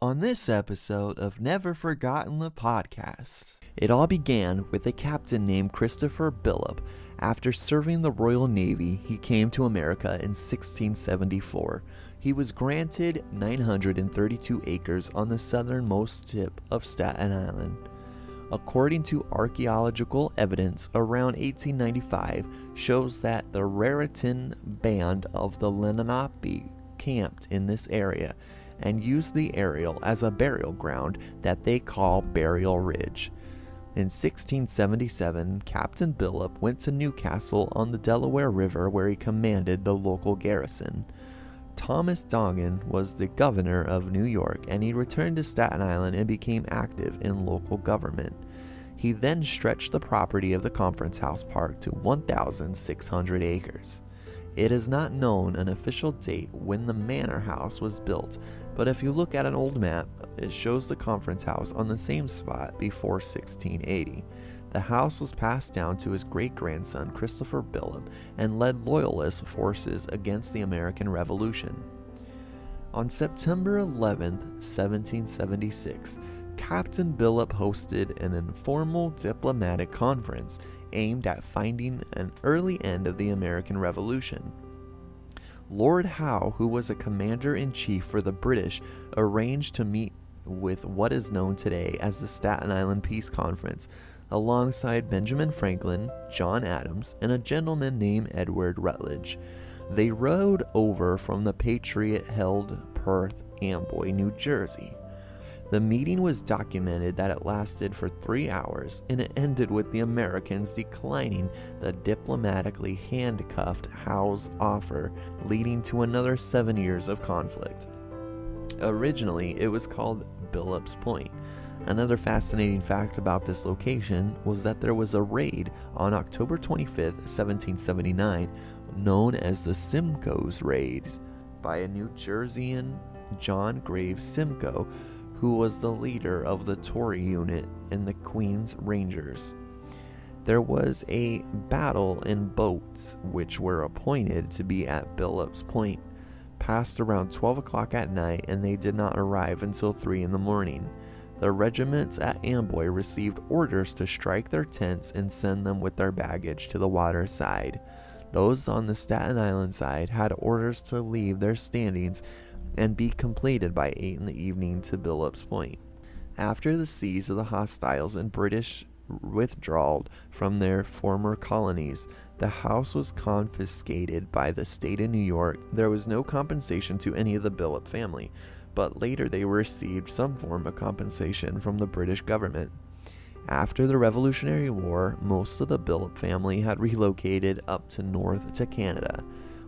On this episode of Never Forgotten the podcast, it all began with a captain named Christopher Billop. After serving the Royal Navy, he came to America in 1674. He was granted 932 acres on the southernmost tip of Staten Island. According to archaeological evidence, around 1895 shows that the Raritan band of the Lenape camped in this area and used the area as a burial ground that they call Burial Ridge. In 1677, Captain Billop went to Newcastle on the Delaware River where he commanded the local garrison. Thomas Dongan was the governor of New York and he returned to Staten Island and became active in local government. He then stretched the property of the Conference House Park to 1,600 acres. It is not known an official date when the manor house was built, but if you look at an old map, it shows the conference house on the same spot before 1680. The house was passed down to his great grandson Christopher Billop and led Loyalist forces against the American Revolution. On September 11, 1776, Captain Billop hosted an informal diplomatic conference aimed at finding an early end of the American Revolution. Lord Howe, who was a commander in chief for the British, arranged to meet with what is known today as the Staten Island Peace Conference, alongside Benjamin Franklin, John Adams, and a gentleman named Edward Rutledge. They rode over from the Patriot held Perth Amboy, New Jersey. The meeting was documented that it lasted for three hours and it ended with the Americans declining the diplomatically handcuffed Howe's offer, leading to another seven years of conflict. Originally, it was called Billopps Point. Another fascinating fact about this location was that there was a raid on October 25, 1779, known as the Simcoe's Raid, by a New Jerseyan John Graves Simcoe who was the leader of the Tory unit in the Queen's Rangers. There was a battle in boats, which were appointed to be at Billop's Point, passed around 12 o'clock at night, and they did not arrive until 3 in the morning. The regiments at Amboy received orders to strike their tents and send them with their baggage to the water side. Those on the Staten Island side had orders to leave their standings and be completed by 8 in the evening to Billopps Point. After the seize of the hostiles and British withdrawal from their former colonies, the house was confiscated by the state of New York. There was no compensation to any of the Billop family, but later they received some form of compensation from the British government. After the Revolutionary War, most of the Billop family had relocated up to north to Canada.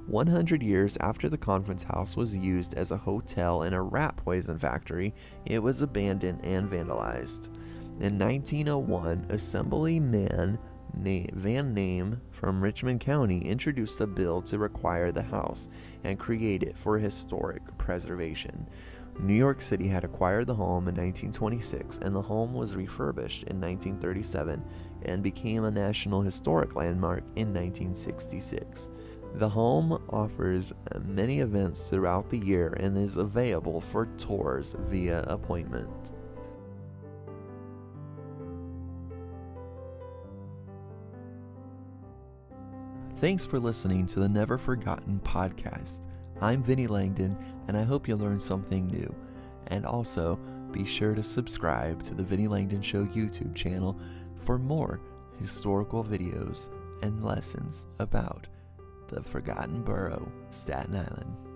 100 years after the conference house was used as a hotel and a rat poison factory, it was abandoned and vandalized. In 1901, Assemblyman Van Name from Richmond County introduced a bill to require the house and create it for historic preservation. New York City had acquired the home in 1926, and the home was refurbished in 1937 and became a National Historic Landmark in 1966. The home offers many events throughout the year and is available for tours via appointment. Thanks for listening to the Never Forgotten podcast. I'm Vinnie Langdon, and I hope you learned something new. And also, be sure to subscribe to the Vinnie Langdon Show YouTube channel for more historical videos and lessons about the forgotten borough, Staten Island.